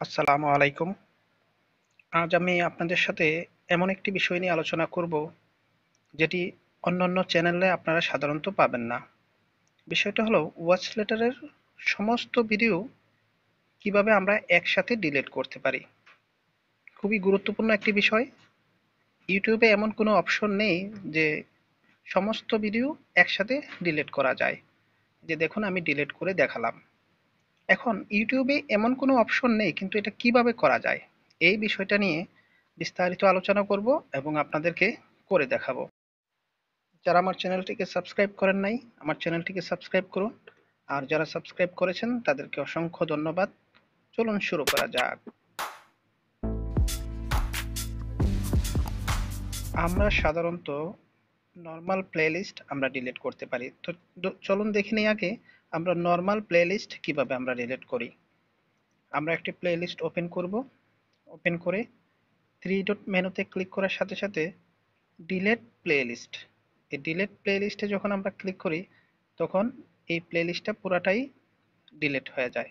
আসসালামু আলাইকুম। আজ আমি আপনাদের সাথে এমন একটি বিষয় নিয়ে আলোচনা করব, যেটি অন্যান্য চ্যানেলে আপনারা সাধারণত পাবেন না। বিষয়টা হলো ওয়াচ লেটারের সমস্ত ভিডিও কীভাবে আমরা একসাথে ডিলিট করতে পারি। খুবই গুরুত্বপূর্ণ একটি বিষয়। ইউটিউবে এমন কোনো অপশন নেই যে সমস্ত ভিডিও একসাথে ডিলিট করা যায়। যে দেখুন আমি ডিলিট করে দেখালাম। এখন ইউটিউবে এমন কোনো অপশন নেই, কিন্তু এটা কীভাবে করা যায়? এই বিষয়টা নিয়ে বিস্তারিত আলোচনা করব এবং আপনাদেরকে করে দেখাবো। যারা আমার চ্যানেলটিকে সাবস্ক্রাইব করেন নাই, আমার চ্যানেলটিকে সাবস্ক্রাইব করুন। আর যারা সাবস্ক্রাইব করেছেন, তাদেরকে অসংখ্য ধন্যবাদ। চলুন শুরু করা যাক। আমরা সাধারণত নর্মাল প্লেলিস্ট আমরা ডিলিট করতে পারি। তো, চলুন দেখে নিই আগে আমরা নর্মাল প্লেলিস্ট কীভাবে আমরা ডিলিট করি? আমরা একটি প্লেলিস্ট ওপেন করব। ওপেন করে থ্রি ডট মেনুতে ক্লিক করার সাথে সাথে ডিলেট প্লেলিস্ট এই ডিলেট প্লেলিস্টে যখন আমরা ক্লিক করি, তখন এই প্লেলিস্টটা পুরাটাই ডিলেট হয়ে যায়।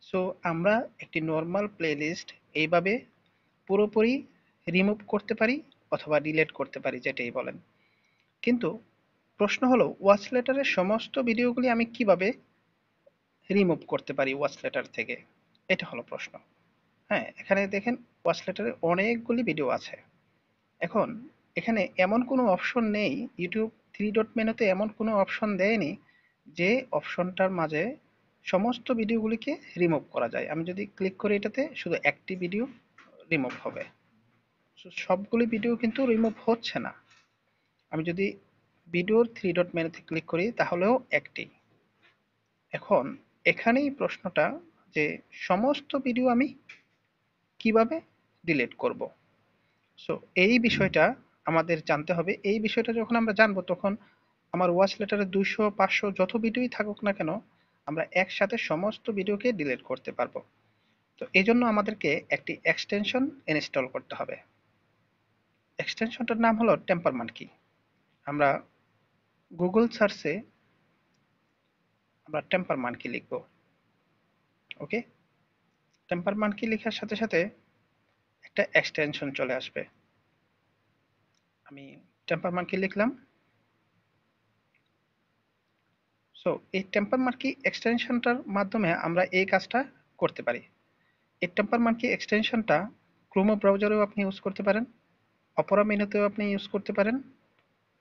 সো আমরা একটি নর্মাল প্লেলিস্ট এইভাবে পুরোপুরি রিমুভ করতে পারি অথবা ডিলেট করতে পারি, যেটাই বলেন। কিন্তু প্রশ্ন হলো ওয়াচ লেটারের সমস্ত ভিডিওগুলি আমি কীভাবে রিমুভ করতে পারি ওয়াচ লেটার থেকে? এটা হলো প্রশ্ন। হ্যাঁ এখানে দেখেন ওয়াচ লেটারে অনেকগুলি ভিডিও আছে। এখন, এখানে এমন কোনো অপশন নেই ইউটিউব থ্রি ডট মেনুতে এমন কোনো অপশন দেয়নি যে অপশনটার মাঝে সমস্ত ভিডিওগুলিকে রিমুভ করা যায়। আমি যদি ক্লিক করি এটাতে, শুধু একটি ভিডিও রিমুভ হবে। সবগুলি ভিডিও কিন্তু রিমুভ হচ্ছে না। আমি যদি ভিডিওর থ্রি ডট মেনুতে ক্লিক করি, তাহলেও একটি। এখন, এখানেই প্রশ্নটা যে সমস্ত ভিডিও আমি কীভাবে ডিলিট করব? সো এই বিষয়টা আমাদের জানতে হবে। এই বিষয়টা যখন আমরা জানব, তখন আমার ওয়াচ লেটারে দুইশো, পাঁচশো যত ভিডিওই থাকুক না কেন, আমরা একসাথে সমস্ত ভিডিওকে ডিলিট করতে পারব। তো এই জন্য আমাদেরকে একটি এক্সটেনশন ইনস্টল করতে হবে। এক্সটেনশনটার নাম হলো টেম্পার মানকি আমরা গুগল সার্চে আমরা টেম্পার মানকি লিখব? ওকে টেম্পার মানকি লেখার সাথে সাথে একটা এক্সটেনশন চলে আসবে। আমি টেম্পার মানকি লিখলাম? সো এই টেম্পার মার্কি এক্সটেনশনটার মাধ্যমে আমরা এই কাজটা করতে পারি। এই টেম্পার মার্কি এক্সটেনশনটা ক্রোমো ব্রাউজারেও আপনি ইউজ করতে পারেন অপরা মেনুতেও আপনি ইউজ করতে পারেন।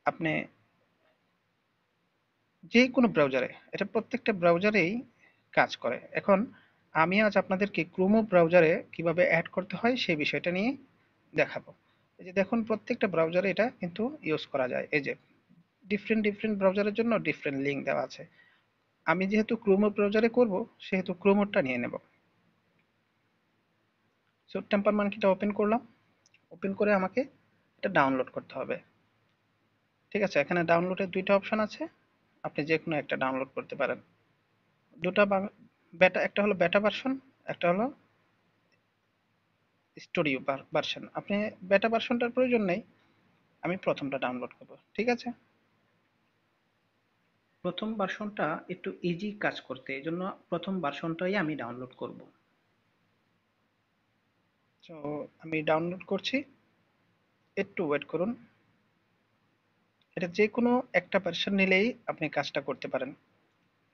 আপনি যে কোনো ব্রাউজারে এটা প্রত্যেকটা ব্রাউজারেই কাজ করে। এখন আমি আজ আপনাদেরকে ক্রোমো ব্রাউজারে কীভাবে অ্যাড করতে হয় সেই বিষয়টা নিয়ে দেখাবো। এই যে দেখুন, প্রত্যেকটা ব্রাউজারে এটা কিন্তু ইউজ করা যায়। এই যে ডিফারেন্ট ডিফারেন্ট ব্রাউজারের জন্য ডিফারেন্ট লিঙ্ক দেওয়া আছে। আমি যেহেতু ক্রোমো ব্রাউজারে করব, সেহেতু ক্রোমোরটা নিয়ে নেব। সো টেম্পার মানকিটা ওপেন করলাম। ওপেন করে আমাকে এটা ডাউনলোড করতে হবে। ঠিক আছে, এখানে ডাউনলোডের দুইটা অপশন আছে। আপনি যে কোনো একটা ডাউনলোড করতে পারেন। দুটা বেটা একটা হলো বেটা ভার্সন একটা হলো স্টুডিও ভার্সন আপনি বেটা ভার্সনটার প্রয়োজন নেই আমি প্রথমটা ডাউনলোড করব ঠিক আছে? প্রথম ভার্সনটা একটু ইজি কাজ করতে এই জন্য প্রথম ভার্সনটাই আমি ডাউনলোড করব। তো আমি ডাউনলোড করছি। একটু ওয়েট করুন। এটা যে কোনো একটা ভার্সন নিলেই আপনি কাজটা করতে পারেন।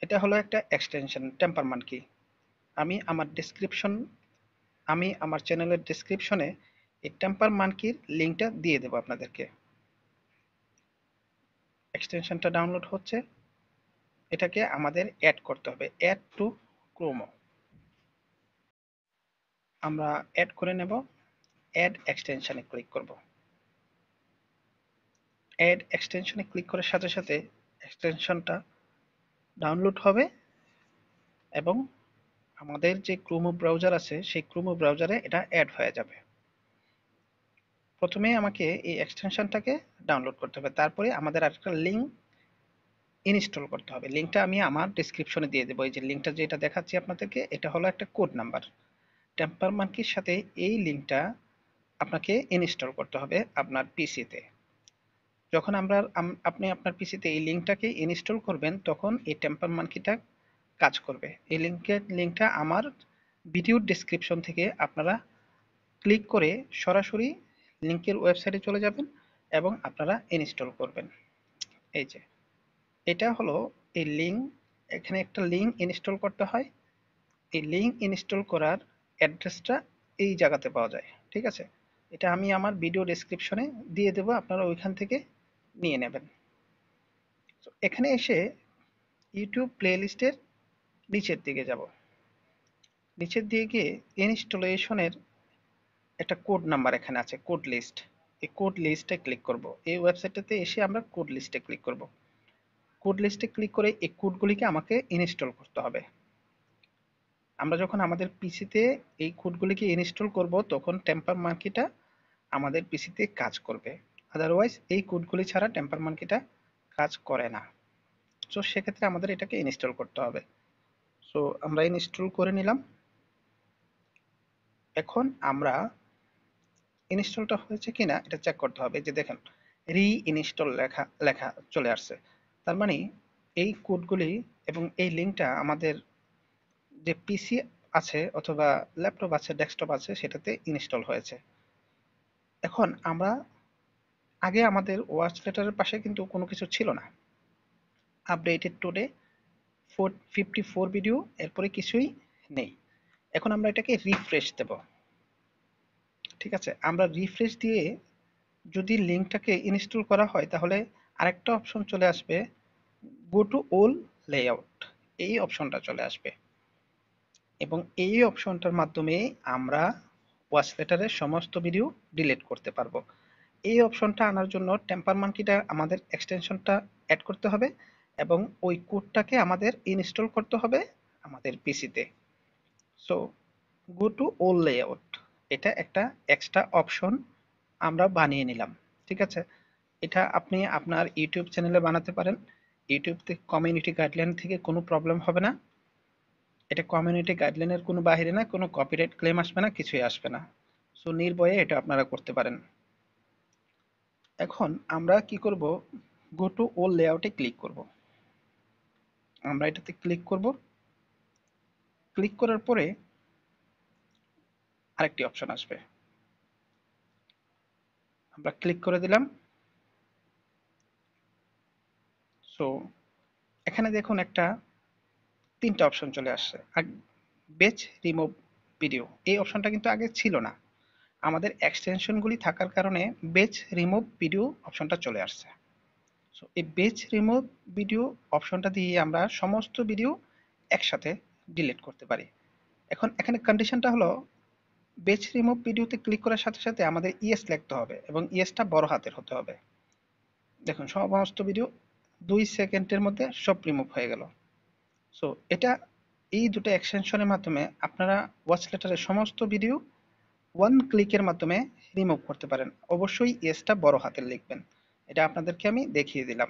এটা হলো একটা এক্সটেনশন টেম্পার মানকি আমি আমার ডিসক্রিপশন আমি আমার চ্যানেলের ডিসক্রিপশনে এই টেম্পার মানকির লিঙ্কটা দিয়ে দেবো আপনাদেরকে। এক্সটেনশনটা ডাউনলোড হচ্ছে। এটাকে আমাদের অ্যাড করতে হবে অ্যাড টু ক্রোমো আমরা অ্যাড করে নেব অ্যাড এক্সটেনশনে ক্লিক করব। অ্যাড এক্সটেনশনে ক্লিক করার সাথে সাথে এক্সটেনশনটা ডাউনলোড হবে এবং আমাদের যে ক্রোমো ব্রাউজার আছে, সেই ক্রোমো ব্রাউজারে এটা অ্যাড হয়ে যাবে। প্রথমে আমাকে এই এক্সটেনশনটাকে ডাউনলোড করতে হবে। তারপরে আমাদের আরেকটা লিঙ্ক ইনস্টল করতে হবে। লিঙ্কটা আমি আমার ডিসক্রিপশনে দিয়ে দেবো। এই যে লিঙ্কটা যেটা দেখাচ্ছি আপনাদেরকে, এটা হলো একটা কোড নাম্বার টেম্পার মার্কির সাথে এই লিঙ্কটা আপনাকে ইনস্টল করতে হবে আপনার পিসিতে যখন আমরা আপনি আপনার পিসিতে এই লিঙ্কটাকে ইনস্টল করবেন, তখন এই টেম্পার মার্কিটা কাজ করবে। এই লিঙ্কের লিঙ্কটা আমার ভিডিওর ডেসক্রিপশন থেকে আপনারা ক্লিক করে সরাসরি লিঙ্কের ওয়েবসাইটে চলে যাবেন এবং আপনারা ইনস্টল করবেন। এই যে, এটা হলো এই লিঙ্ক এখানে একটা লিঙ্ক ইনস্টল করতে হয়। এই লিঙ্ক ইনস্টল করার অ্যাড্রেসটা এই জায়গাতে পাওয়া যায়, ঠিক আছে? এটা আমি আমার ভিডিও ডেসক্রিপশনে দিয়ে দেবো, আপনারা ওইখান থেকে নিয়ে নেবেন। তো এখানে এসে ইউটিউব প্লেলিস্টের নিচের দিকে যাব। নিচের দিকে গিয়ে ইনস্টলেশনের একটা কোড নাম্বার এখানে আছে কোড লিস্ট এই কোড লিস্টে ক্লিক করব। এই ওয়েবসাইটটাতে এসে আমরা কোড লিস্টে ক্লিক করব। কোড লিস্টে ক্লিক করে এই কোডগুলিকে আমাকে ইনস্টল করতে হবে। আমরা যখন আমাদের পিসিতে এই কোডগুলিকে ইনস্টল করব, তখন টেম্পার মার্কিটা আমাদের পিসিতে কাজ করবে। আদারওয়াইজ এই কোডগুলি ছাড়া টেম্পার মার্কিটা কাজ করে না। সো সেক্ষেত্রে আমাদের এটাকে ইনস্টল করতে হবে। সো আমরা ইনস্টল করে নিলাম। এখন আমরা ইনস্টলটা হয়েছে কিনা এটা চেক করতে হবে। যে দেখেন রি ইনস্টল লেখা লেখা চলে আসছে। তার মানে এই কোডগুলি এবং এই লিঙ্কটা আমাদের যে পিসি আছে অথবা ল্যাপটপ আছে ডেস্কটপ আছে, সেটাতে ইনস্টল হয়েছে। এখন আমরা আগে আমাদের ওয়াচ লেটারের পাশে কিন্তু কোনো কিছু ছিল না। Updated today four fifty four video এরপরে কিছুই নেই। এখন আমরা এটাকে রিফ্রেশ দেব। ঠিক আছে? আমরা রিফ্রেশ দিয়ে যদি লিঙ্কটাকে ইনস্টল করা হয়, তাহলে আরেকটা অপশন চলে আসবে। গো টু ওল লেআউট এই অপশনটা চলে আসবে। এবং এই অপশনটার মাধ্যমে আমরা ওয়াচ লেটারের সমস্ত ভিডিও ডিলিট করতে পারব। এই অপশনটা আনার জন্য টেম্পার মানকিটা আমাদের এক্সটেনশনটা অ্যাড করতে হবে এবং ওই কোডটাকে আমাদের ইনস্টল করতে হবে আমাদের পিসিতে। So go to all layout এটা একটা এক্সট্রা অপশন আমরা বানিয়ে নিলাম, ঠিক আছে? এটা আপনি আপনার ইউটিউব চ্যানেলে বানাতে পারেন। ইউটিউব থেকে কমিউনিটি গাইডলাইন থেকে কোনো প্রবলেম হবে না। এটা কমিউনিটি গাইডলাইনের কোনো বাহিরে না, কোনো কপিরাইট ক্লেম আসবে না, কিছুই আসবে না। সো নির্ভয়ে এটা আপনারা করতে পারেন। এখন আমরা কি করব? গো টু ওল লেআউটে ক্লিক করব। আমরা এটাতে ক্লিক করব। ক্লিক করার পরে আরেকটি অপশন আসবে। আমরা ক্লিক করে দিলাম। সো এখানে দেখুন একটা তিনটা অপশন চলে আসছে। বেচ রিমুভ ভিডিও এই অপশনটা কিন্তু আগে ছিল না। আমাদের এক্সটেনশনগুলি থাকার কারণে বেচ রিমুভ ভিডিও অপশনটা চলে আসছে। সো এই বেচ রিমুভ ভিডিও অপশনটা দিয়ে আমরা সমস্ত ভিডিও একসাথে ডিলিট করতে পারি। এখন এখানে কন্ডিশনটা হলো বেচ রিমুভ ভিডিওতে ক্লিক করার সাথে সাথে আমাদের ইএস লিখতে হবে এবং ইএসটা বড় হাতের হতে হবে। দেখুন, সমস্ত ভিডিও দুই সেকেন্ডের মধ্যে সব রিমুভ হয়ে গেল। সো এটা এই দুটো এক্সটেনশনের মাধ্যমে আপনারা ওয়াচ লেটারের সমস্ত ভিডিও ওয়ান ক্লিকের মাধ্যমে রিমুভ করতে পারেন। অবশ্যই এসটা বড় হাতের লিখবেন। এটা আপনাদেরকে আমি দেখিয়ে দিলাম।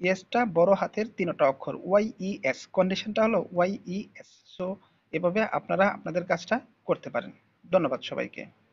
এসটা বড় হাতের তিনটা অক্ষর। ওয়াই ই এস কন্ডিশনটা হলো ওয়াই ই এস সো এভাবে আপনারা আপনাদের কাজটা করতে পারেন। ধন্যবাদ সবাইকে।